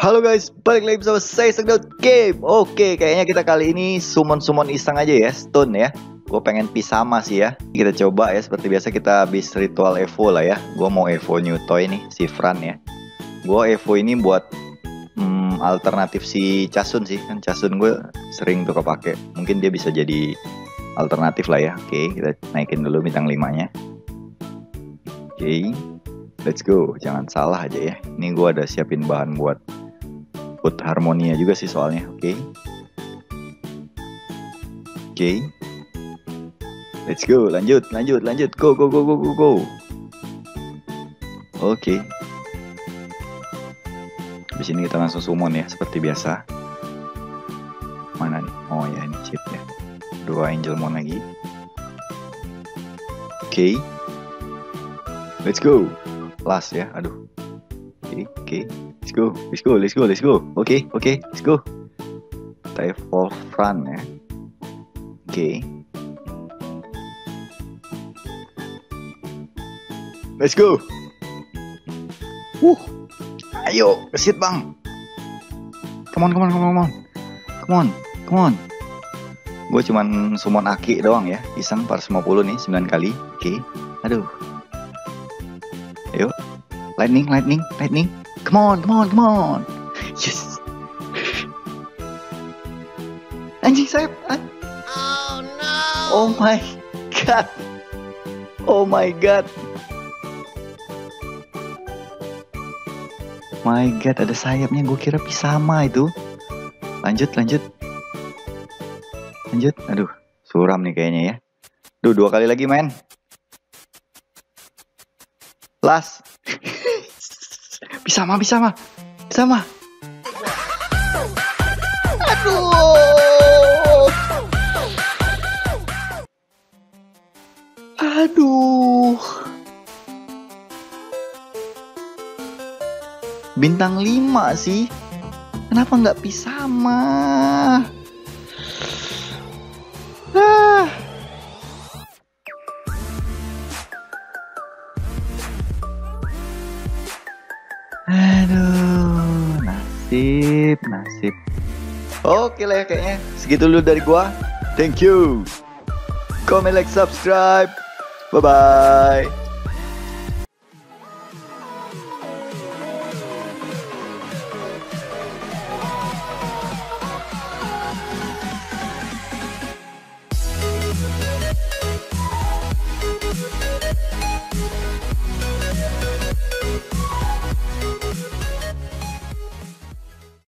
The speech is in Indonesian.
Halo guys, balik lagi bersama saya Segdot Game. Oke, kayaknya kita kali ini summon-summon iseng aja ya, stone ya. Gue pengen pisama sih ya. Kita coba ya, seperti biasa kita habis ritual Evo lah ya. Gue mau Evo New Toy nih, si Fran ya. Gue Evo ini buat hmm, alternatif si Casun sih. Kan Casun gue sering tuh kepake Mungkin dia bisa jadi alternatif lah ya. Oke, kita naikin dulu bintang 5 nya Oke, let's go. Jangan salah aja ya. Ini gue ada siapin bahan buat put harmonia juga sih soalnya oke okay. oke okay. let's go lanjut lanjut lanjut go go go go go go oke okay. di sini kita langsung summon ya seperti biasa mana nih oh ya ini chip ya dua angel mon lagi oke okay. let's go last ya aduh oke okay, oke okay. Let's go, let's go, let's go, let's go. Oke, okay, oke, okay, let's go. Kita evolve front ya. Oke. Okay. Let's go. Uh. Ayo, kesit bang. Come on, come on, come on, come on. Come on, come on. Gue cuman summon Aki doang ya. Iseng 450 nih, 9 kali. Oke. Okay. Aduh. Ayo. Lightning, lightning, lightning. Come on, come on, come on. Yes. Anjing sayap. Oh no. Oh my god. Oh my god. My god, ada sayapnya. Gue kira pisama itu. Lanjut, lanjut. Lanjut. Aduh, suram nih kayaknya ya. Duh, dua kali lagi main. Last. Bisa mah, bisa mah. Bisa mah. Aduh. Aduh. Bintang 5 sih. Kenapa nggak pisama? Ah. Aduh, nasib, nasib. Oke lah ya kayaknya. Segitu dulu dari gua. Thank you. Comment, like, subscribe. Bye-bye.